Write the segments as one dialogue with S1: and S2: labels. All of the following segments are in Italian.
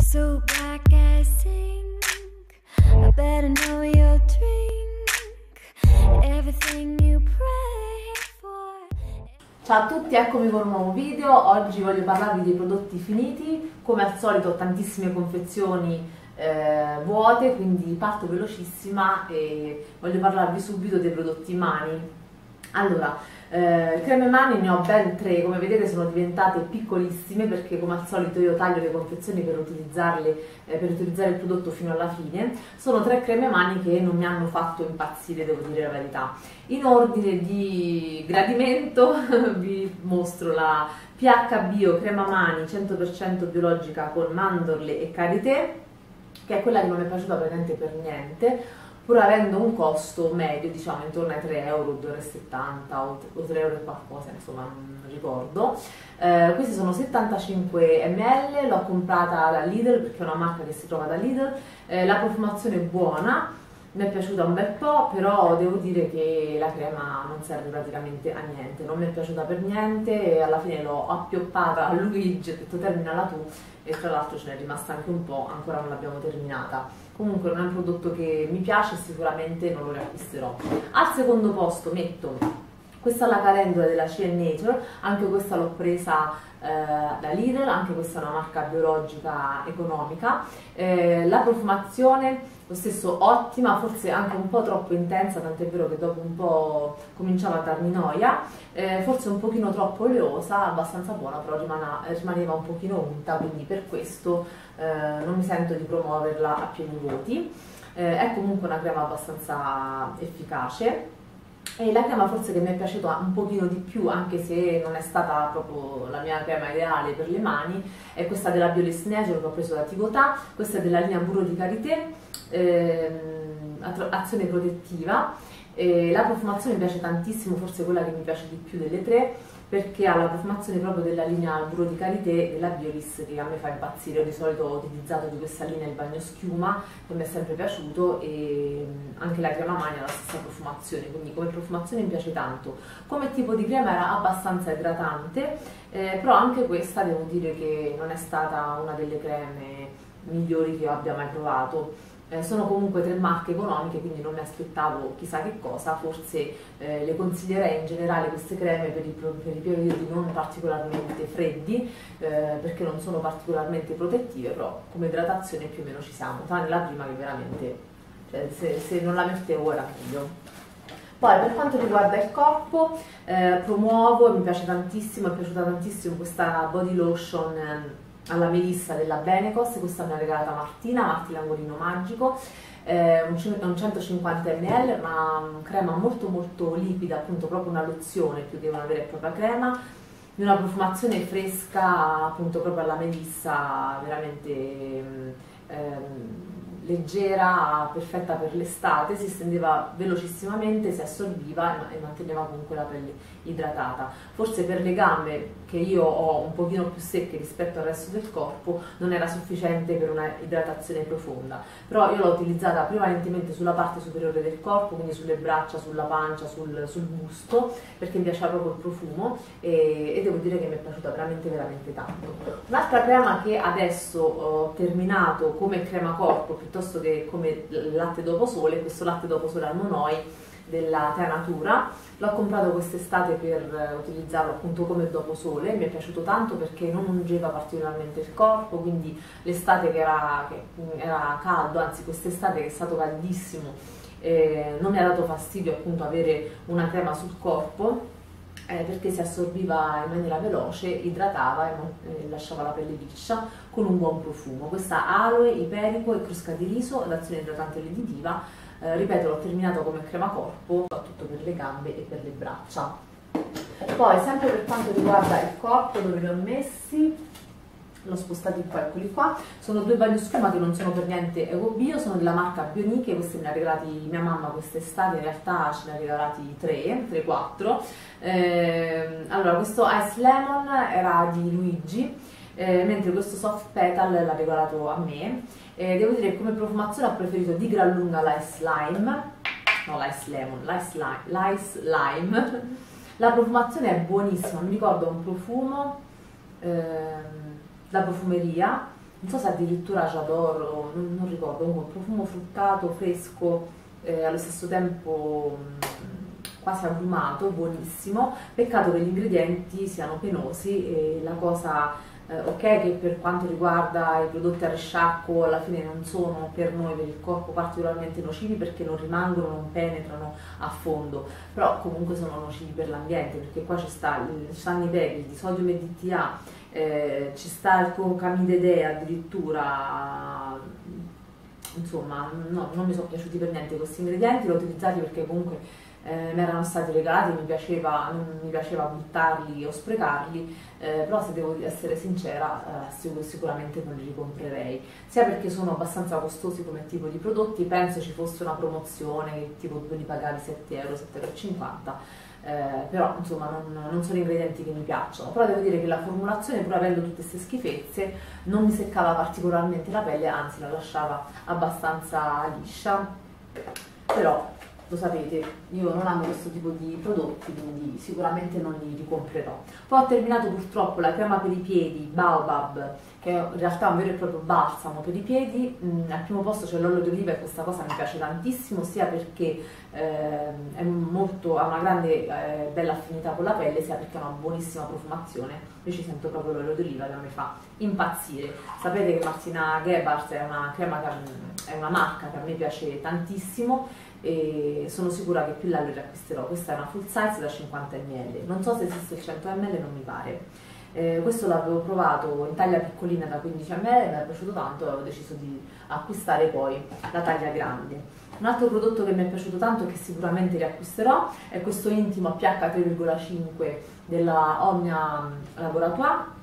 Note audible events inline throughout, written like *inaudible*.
S1: so black as ink. I better know your drink. Everything you pray for.
S2: Ciao a tutti, eccomi con un nuovo video. Oggi voglio parlarvi dei prodotti finiti. Come al solito ho tantissime confezioni eh, vuote, quindi parto velocissima e voglio parlarvi subito dei prodotti mani. Allora, eh, creme mani ne ho ben tre, come vedete sono diventate piccolissime perché come al solito io taglio le confezioni per utilizzarle, eh, per utilizzare il prodotto fino alla fine. Sono tre creme mani che non mi hanno fatto impazzire, devo dire la verità. In ordine di gradimento *laughs* vi mostro la PH Bio crema mani 100% biologica con mandorle e karité che è quella che non è piaciuta praticamente per niente, pur avendo un costo medio, diciamo intorno ai 3 euro, 2,70 euro o 3 euro e qualcosa, insomma non ricordo. Eh, questi sono 75 ml, l'ho comprata da Lidl perché è una marca che si trova da Lidl, eh, la profumazione è buona, mi è piaciuta un bel po', però devo dire che la crema non serve praticamente a niente, non mi è piaciuta per niente e alla fine l'ho appioppata a Luigi, ho detto terminala tu e tra l'altro ce n'è rimasta anche un po', ancora non l'abbiamo terminata. Comunque non è un prodotto che mi piace e sicuramente non lo riacquisterò. Al secondo posto metto questa è la calendola della CN Nature, anche questa l'ho presa eh, da Lidl, anche questa è una marca biologica economica. Eh, la profumazione lo stesso ottima, forse anche un po' troppo intensa, tant'è vero che dopo un po' cominciava a darmi noia, eh, forse un pochino troppo oleosa, abbastanza buona, però rimana, rimaneva un pochino unta, quindi per questo eh, non mi sento di promuoverla a pieni voti. Eh, è comunque una crema abbastanza efficace e la crema forse che mi è piaciuta un pochino di più, anche se non è stata proprio la mia crema ideale per le mani, è questa della Biolis Nature che ho preso da Tigotà, questa è della linea Burro di Karité, ehm, azione protettiva. E la profumazione mi piace tantissimo, forse quella che mi piace di più delle tre, perché ha la profumazione proprio della linea Burro di Karité della Biolis che a me fa impazzire, io di solito ho utilizzato di questa linea il bagno schiuma che mi è sempre piaciuto e anche la crema mani ha la stessa profumazione, quindi come profumazione mi piace tanto. Come tipo di crema era abbastanza idratante, eh, però anche questa devo dire che non è stata una delle creme migliori che io abbia mai provato eh, sono comunque tre marche economiche, quindi non mi aspettavo chissà che cosa, forse eh, le consiglierei in generale queste creme per i, per i periodi non particolarmente freddi, eh, perché non sono particolarmente protettive, però come idratazione più o meno ci siamo, tranne la prima che veramente, cioè, se, se non la mettevo era meglio. Poi per quanto riguarda il corpo, eh, promuovo, mi piace tantissimo, è piaciuta tantissimo questa body lotion alla melissa della Benecos, questa mi ha regalata Martina, Marti Langolino Magico, eh, un 150 ml, una crema molto molto liquida, appunto proprio una lozione più che una vera e propria crema, di una profumazione fresca appunto proprio alla melissa, veramente ehm, leggera, perfetta per l'estate, si stendeva velocissimamente, si assorbiva e manteneva comunque la pelle idratata. Forse per le gambe, che io ho un pochino più secche rispetto al resto del corpo, non era sufficiente per una idratazione profonda, però io l'ho utilizzata prevalentemente sulla parte superiore del corpo, quindi sulle braccia, sulla pancia, sul, sul busto, perché mi piaceva proprio il profumo e, e, devo dire che mi è piaciuta veramente veramente tanto. Un'altra crema che adesso ho terminato come crema corpo piuttosto che come latte dopo sole, questo latte dopo sole al monoi della Tea Natura, l'ho comprato quest'estate per utilizzarlo appunto come dopo sole, mi è piaciuto tanto perché non ungeva particolarmente il corpo, quindi l'estate che era, che era caldo, anzi quest'estate che è stato caldissimo, eh, non mi ha dato fastidio appunto avere una crema sul corpo eh, perché si assorbiva in maniera veloce, idratava e eh, lasciava la pelle liscia con un buon profumo. Questa aloe, iperico e crusca di riso ad azione idratante leditiva, eh, ripeto l'ho terminato come crema corpo, soprattutto per le gambe e per le braccia. Poi sempre per quanto riguarda il corpo dove li ho messi, l'ho spostati qua, eccoli qua, sono due bagnoschiuma che non sono per niente eco bio, sono della marca Bioniche, questi me li ha regalati mia mamma quest'estate, in realtà ce ne ha regalati 3, 3-4. Eh, allora, questo Ice Lemon era di Luigi, eh, mentre questo Soft Petal l'ha regalato a me. Eh, devo dire che come profumazione ho preferito di gran lunga l'Ice Lime, no l'Ice Lemon, l'Ice Lime. La profumazione è buonissima, mi ricordo un profumo... Ehm, la profumeria. Non so se addirittura J'adore, non, non ricordo, un profumo fruttato, fresco, eh, allo stesso tempo mh, quasi agrumato, buonissimo. Peccato che gli ingredienti siano penosi e la cosa eh, ok che per quanto riguarda i prodotti a risciacquo alla fine non sono per noi, per il corpo particolarmente nocivi perché non rimangono, non penetrano a fondo, però comunque sono nocivi per l'ambiente perché qua ci, sta, ci stanno i peghi di sodio e DTA, eh, ci sta il concamide addirittura insomma no, non mi sono piaciuti per niente questi ingredienti, li ho utilizzati perché comunque eh, mi erano stati regalati, mi piaceva, non mi piaceva buttarli o sprecarli, eh, però se devo essere sincera eh, sicuramente non li ricomprerei, sia perché sono abbastanza costosi come tipo di prodotti, penso ci fosse una promozione che tipo li pagavi 7 euro, 7,50 euro, eh, però insomma non, non, sono ingredienti che mi piacciono, però devo dire che la formulazione pur avendo tutte queste schifezze non mi seccava particolarmente la pelle, anzi la lasciava abbastanza liscia, però lo sapete, io non amo questo tipo di prodotti, quindi sicuramente non li ricomprerò. Poi ho terminato purtroppo la crema per i piedi Baobab, che è in realtà un vero e proprio balsamo per i piedi. Mm, al primo posto c'è l'olio d'oliva e questa cosa mi piace tantissimo, sia perché eh, molto, ha una grande eh, bella affinità con la pelle, sia perché ha una buonissima profumazione. Io ci sento proprio l'olio d'oliva che mi fa impazzire. Sapete che Martina Gebhardt è una crema che è una marca che a me piace tantissimo e sono sicura che più là lo riacquisterò. Questa è una full size da 50 ml, non so se esiste il 100 ml, non mi pare. Eh, questo l'avevo provato in taglia piccolina da 15 ml, mi è piaciuto tanto e ho deciso di acquistare poi la taglia grande. Un altro prodotto che mi è piaciuto tanto e che sicuramente riacquisterò è questo intimo pH 3,5 della Omnia Laboratoire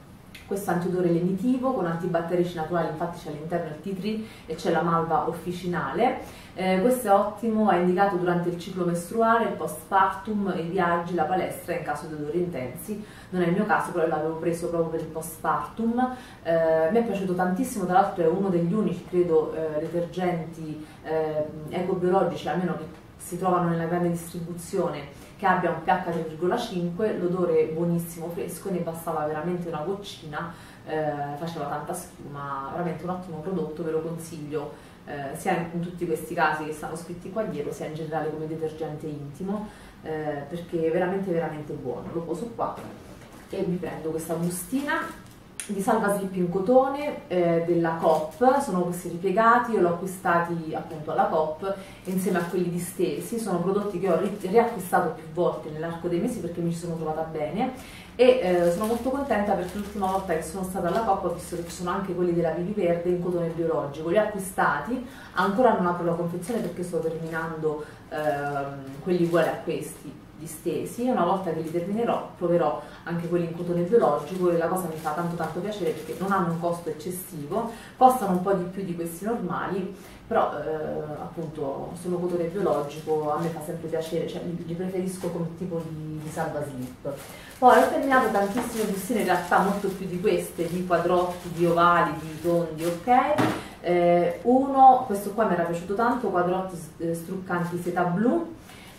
S2: questo antiodore lenitivo con antibatterici naturali, infatti c'è all'interno il T3 e c'è la malva officinale. Eh, questo è ottimo, è indicato durante il ciclo mestruale, il postpartum, i viaggi, la palestra in caso di odori intensi. Non è il mio caso, però l'avevo preso proprio per il postpartum. Eh, mi è piaciuto tantissimo, tra l'altro è uno degli unici, credo, eh, detergenti eh, ecobiologici, almeno che si trovano nella grande distribuzione che abbia un pH 3,5, l'odore buonissimo, fresco, ne bastava veramente una goccina, eh, faceva tanta schiuma, veramente un ottimo prodotto, ve lo consiglio. Eh, sia in, tutti questi casi che stanno scritti qua dietro, sia in generale come detergente intimo, eh, perché è veramente veramente buono. Lo poso qua e vi prendo questa bustina di salva slip in cotone eh, della Coop, sono questi ripiegati, io l'ho acquistati appunto alla Coop insieme a quelli distesi, sono prodotti che ho ri riacquistato più volte nell'arco dei mesi perché mi ci sono trovata bene. E eh, sono molto contenta perché l'ultima volta che sono stata alla Coop ho visto che ci sono anche quelli della Vivi Verde in cotone biologico, li ho acquistati, ancora non apro la confezione perché sto terminando ehm, quelli uguali a questi distesi, una volta che li terminerò proverò anche quelli in cotone biologico e la cosa mi fa tanto tanto piacere perché non hanno un costo eccessivo, costano un po' di più di questi normali, però eh, appunto sono cotone biologico, a me fa sempre piacere, cioè li, li preferisco come tipo di, di salva slip. Poi ho terminato tantissime bustine, in realtà molto più di queste, di quadrotti, di ovali, di tondi, ok? Eh, uno, questo qua mi era piaciuto tanto, quadrotti eh, struccanti seta blu,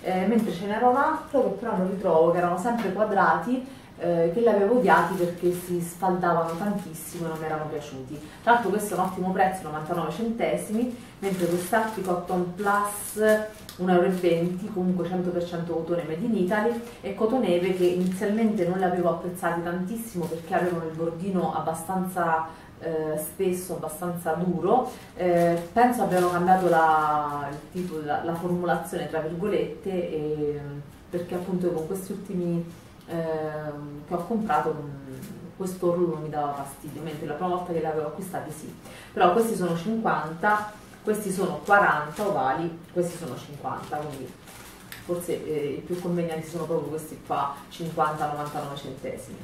S2: eh, mentre ce n'era un altro che però non ritrovo, che erano sempre quadrati, eh, che li avevo odiati perché si sfaldavano tantissimo e non mi erano piaciuti. Tra l'altro questo è un ottimo prezzo, 99 centesimi, mentre quest'altro Cotton Plus 1,20 euro, comunque 100% cotone made in Italy, e cotoneve che inizialmente non li avevo apprezzati tantissimo perché avevano il bordino abbastanza eh, spesso abbastanza duro, eh, penso abbiano cambiato la, tipo, la, la formulazione tra virgolette e, perché appunto con questi ultimi che ho comprato questo orlo non mi dava fastidio, mentre la prima volta che li avevo acquistati sì, però questi sono 50, questi sono 40 ovali, questi sono 50, quindi forse eh, i più convenienti sono proprio questi qua, 50-99 centesimi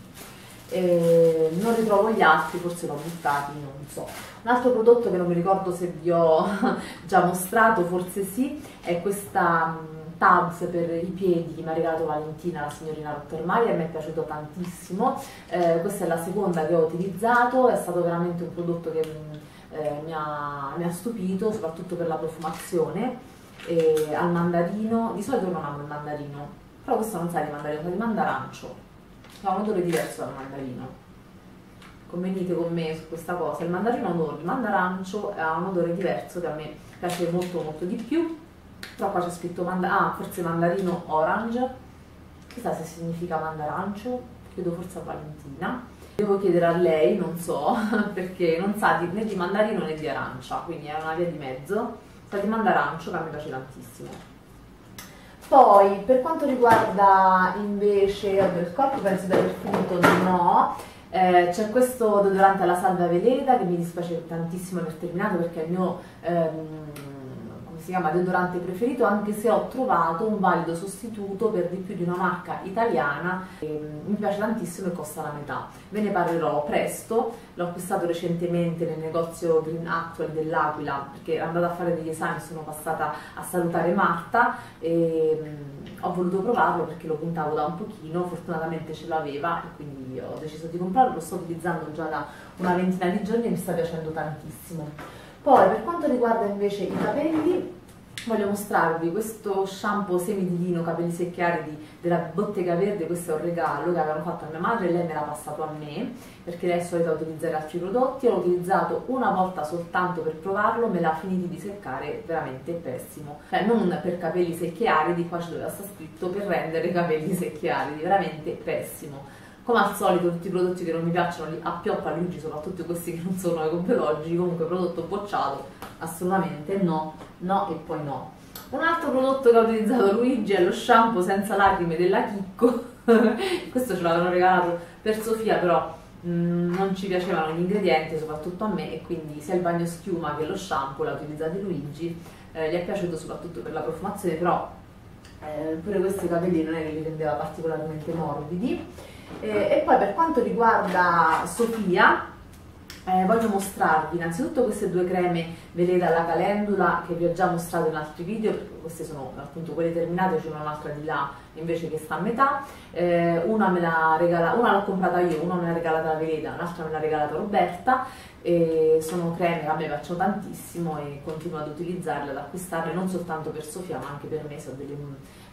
S2: eh, non ritrovo gli altri, forse l'ho buttati, non so. Un altro prodotto che non mi ricordo se vi ho *laughs* già mostrato, forse sì, è questa um, tabs per i piedi che mi ha regalato Valentina, la signorina Rottermai, e mi è piaciuto tantissimo. Eh, questa è la seconda che ho utilizzato, è stato veramente un prodotto che eh, mi, ha, mi, ha, stupito, soprattutto per la profumazione. al mandarino, di solito non amo il mandarino, però questo non sa di mandarino, sa di mandarancio ha un odore diverso dal mandarino convenite con me su questa cosa, il mandarino no, il mandarancio ha un odore diverso che a me piace molto molto di più, però qua c'è scritto manda- ah, forse mandarino orange, chissà se significa mandarancio, chiedo forse a Valentina. Devo chiedere a lei, non so, *laughs* perché non sa di, né di mandarino né di arancia, quindi è una via di mezzo, sa di mandarancio che a me piace tantissimo. Poi, per quanto riguarda invece il corpo, penso di aver finito no. Eh, c'è questo deodorante alla salvia veleta che mi dispiace tantissimo aver terminato perché è il mio ehm, si chiama, deodorante preferito anche se ho trovato un valido sostituto per di più di una marca italiana mi piace tantissimo e costa la metà. Ve ne parlerò presto l'ho acquistato recentemente nel negozio Green Actual dell'Aquila perché ero andata a fare degli esami sono passata a salutare Marta e mh, ho voluto provarlo perché lo puntavo da un pochino fortunatamente ce l'aveva e quindi ho deciso di comprarlo lo sto utilizzando già da una ventina di giorni e mi sta piacendo tantissimo poi per quanto riguarda invece i capelli, voglio mostrarvi questo shampoo semi di lino capelli secchi aridi della Bottega Verde, questo è un regalo che avevano fatto a mia madre e lei me l'ha passato a me perché lei è solita utilizzare altri prodotti, l'ho utilizzato una volta soltanto per provarlo, me l'ha finito di seccare veramente pessimo, cioè non per capelli secchi aridi, qua ci doveva sta scritto per rendere capelli secchi aridi, veramente pessimo come al solito tutti i prodotti che non mi piacciono li appioppa Luigi, soprattutto questi che non sono ecologici, comunque prodotto bocciato, assolutamente no, no e poi no. Un altro prodotto che ha utilizzato Luigi è lo shampoo senza lacrime della Chicco, *laughs* questo ce l'avevano regalato per Sofia però mm, non ci piacevano gli ingredienti, soprattutto a me, e quindi sia il bagno schiuma che lo shampoo l'ha utilizzato Luigi, eh, gli è piaciuto soprattutto per la profumazione, però eh, pure questi capelli non è che li rendeva particolarmente morbidi. Eh, e poi per quanto riguarda Sofia, eh, voglio mostrarvi innanzitutto queste due creme Veleda alla calendula che vi ho già mostrato in altri video, perché queste sono appunto quelle terminate, c'è un'altra di là invece che sta a metà. Eh, una l'ho comprata io, una me l'ha regalata la Veleda, l'altra me l'ha regalata Roberta. E sono creme che a me piacciono tantissimo e continuo ad utilizzarle, ad acquistarle non soltanto per Sofia ma anche per me, se ho delle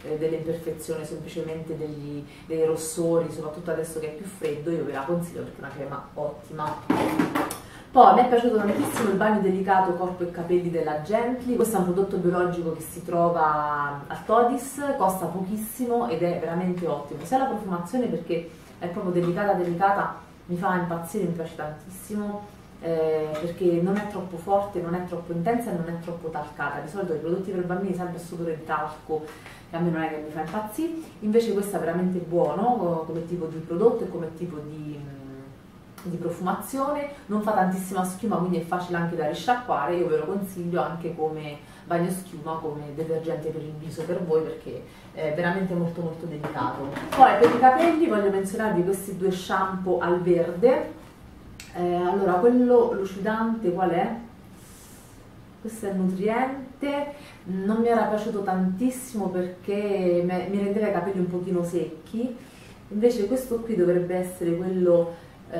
S2: eh, delle imperfezioni, semplicemente degli, dei rossori, soprattutto adesso che è più freddo, io ve la consiglio perché è una crema ottima. Poi a me è piaciuto tantissimo il bagno delicato corpo e capelli della Gently, questo è un prodotto biologico che si trova al Todis, costa pochissimo ed è veramente ottimo, sia la profumazione perché è proprio delicata delicata, mi fa impazzire, mi piace tantissimo, eh, perché non è troppo forte, non è troppo intensa e non è troppo talcata. Di solito i prodotti per bambini sempre sudore di talco, a me non è che mi fa impazzire, invece questo è veramente buono come tipo di prodotto e come tipo di, di profumazione, non fa tantissima schiuma quindi è facile anche da risciacquare, io ve lo consiglio anche come bagno schiuma, come detergente per il viso per voi perché è veramente molto molto delicato. Poi per i capelli voglio menzionarvi questi due shampoo al verde, eh, allora quello lucidante qual è? questo è nutriente, non mi era piaciuto tantissimo perché mi rendeva i capelli un pochino secchi, invece questo qui dovrebbe essere quello eh,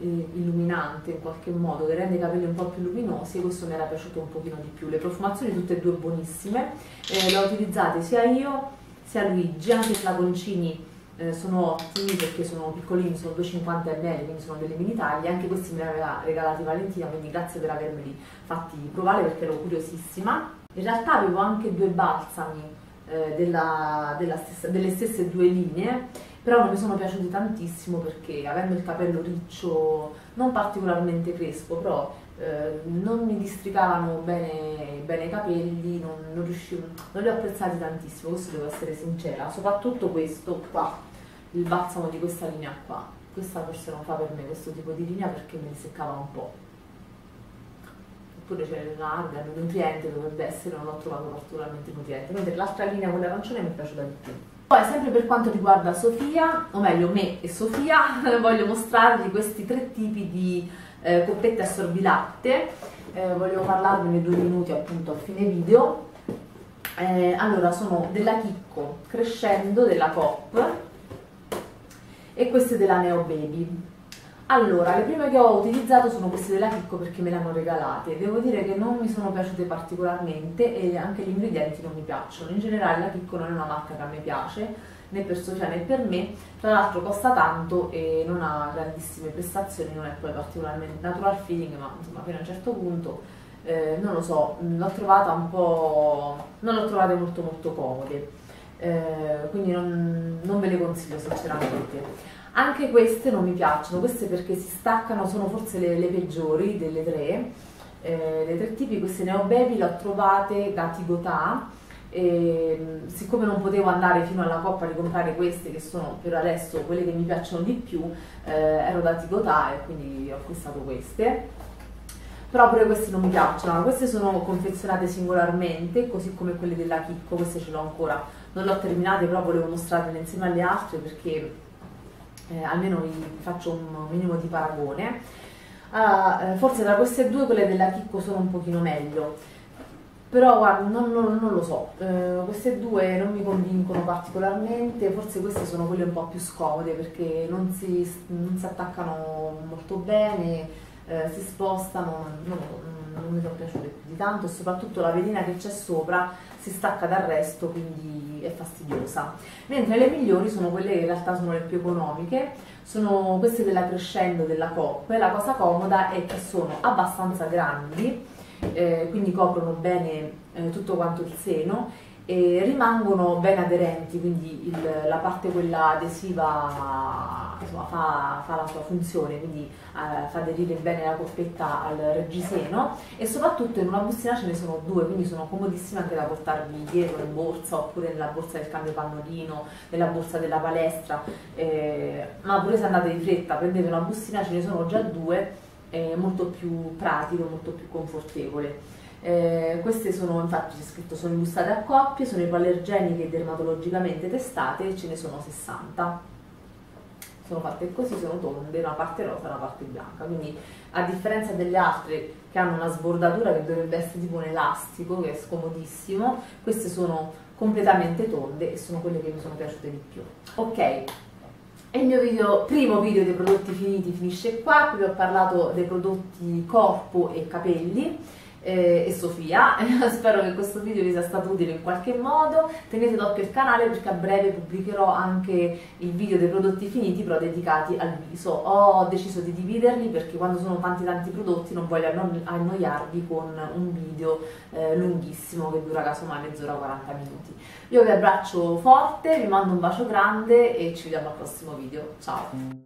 S2: illuminante in qualche modo, che rende i capelli un po' più luminosi e questo mi era piaciuto un pochino di più. Le profumazioni tutte e due buonissime, eh, le ho utilizzate sia io sia Luigi, anche flaconcini eh, sono ottimi perché sono piccolini, sono 250 ml, quindi sono delle mini taglie, anche questi me li aveva regalati Valentina, quindi grazie per avermeli fatti provare perché ero curiosissima. In realtà avevo anche due balsami eh, della, della stessa, delle stesse due linee, però non mi sono piaciuti tantissimo perché avendo il capello riccio, non particolarmente crespo, però eh, non mi districavano bene, bene i capelli, non, non, riuscivo, non li ho apprezzati tantissimo, questo devo essere sincera, soprattutto questo qua, il balsamo di questa linea qua, questa forse non fa per me questo tipo di linea perché mi seccava un po'. Oppure c'è l'argan, nutriente dovrebbe essere, non l'ho trovato particolarmente nutriente, mentre l'altra linea, quella arancione, mi è piaciuta di più. Poi sempre per quanto riguarda Sofia, o meglio me e Sofia, *laughs* voglio mostrarvi questi tre tipi di eh, coppette assorbilatte, eh, volevo parlarvene due minuti appunto a fine video. Eh, allora sono della Chicco Crescendo della Cop e queste della Neo Baby. Allora, le prime che ho utilizzato sono queste della Chicco perché me le hanno regalate. Devo dire che non mi sono piaciute particolarmente e anche gli ingredienti non mi piacciono. In generale la Chicco non è una marca che a me piace né per Sofia né per me, tra l'altro costa tanto e non ha grandissime prestazioni, non è poi particolarmente natural feeling, ma insomma fino a un certo punto eh, non lo so, l'ho trovata un po'... non l'ho trovate molto molto comode, eh, quindi non, non ve le consiglio sinceramente. Anche queste non mi piacciono, queste perché si staccano, sono forse le, le peggiori delle tre, eh, dei tre tipi, queste Neo Baby le ho trovate da Tigotà, e, siccome non potevo andare fino alla coppa a ricomprare queste che sono per adesso quelle che mi piacciono di più, eh, ero da Tigotà e quindi ho acquistato queste. Però pure queste non mi piacciono, queste sono confezionate singolarmente, così come quelle della Chicco, queste ce l'ho ancora, non le ho terminate, però volevo mostrarle insieme alle altre perché eh, almeno vi faccio un minimo di paragone. Ah, eh, forse tra queste due quelle della Chicco sono un pochino meglio, però guarda, non, non, non lo so, eh, queste due non mi convincono particolarmente, forse queste sono quelle un po' più scomode perché non si, non si attaccano molto bene, eh, si spostano, non, non, mi sono piaciute più di tanto. E soprattutto la velina che c'è sopra si stacca dal resto quindi è fastidiosa. Mentre le migliori sono quelle che in realtà sono le più economiche, sono queste della Crescendo della Coop, la cosa comoda è che sono abbastanza grandi, eh, quindi coprono bene eh, tutto quanto il seno e rimangono ben aderenti, quindi il, la parte quella adesiva insomma, fa, fa, la sua funzione, quindi eh, fa aderire bene la coppetta al reggiseno e soprattutto in una bustina ce ne sono due, quindi sono comodissime anche da portarvi dietro in borsa oppure nella borsa del cambio pannolino, nella borsa della palestra, eh, ma pure se andate di fretta prendete una bustina, ce ne sono già due, è molto più pratico, molto più confortevole. Eh, queste sono, infatti c'è scritto, sono imbustate a coppie, sono ipoallergeniche e dermatologicamente testate e ce ne sono 60. Sono fatte così, sono tonde, una parte rosa e una parte bianca, quindi a differenza delle altre che hanno una sbordatura che dovrebbe essere tipo un elastico, che è scomodissimo, queste sono completamente tonde e sono quelle che mi sono piaciute di più. Ok, il mio video, primo video dei prodotti finiti finisce qua, qui vi ho parlato dei prodotti corpo e capelli eh, e Sofia. *laughs* Spero che questo video vi sia stato utile in qualche modo. Tenete d'occhio il canale perché a breve pubblicherò anche il video dei prodotti finiti però dedicati al viso. Ho deciso di dividerli perché quando sono tanti tanti prodotti non voglio annoiarvi con un video eh, lunghissimo che dura casomai mezz'ora 40 minuti. Io vi abbraccio forte, vi mando un bacio grande e ci vediamo al prossimo video. Ciao!